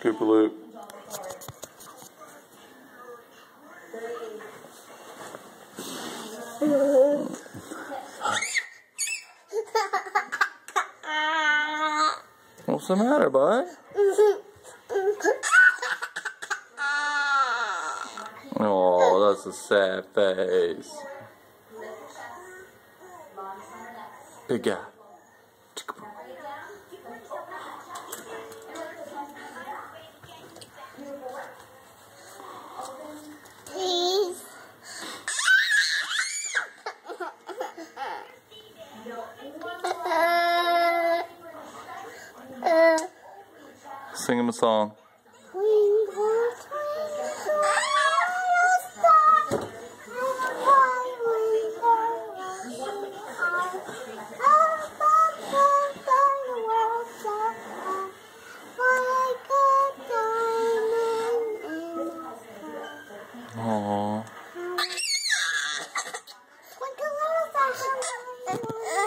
Cooper Loop. What's the matter, bud? Oh, that's a sad face. Big guy. Please. Sing him a song. Aww.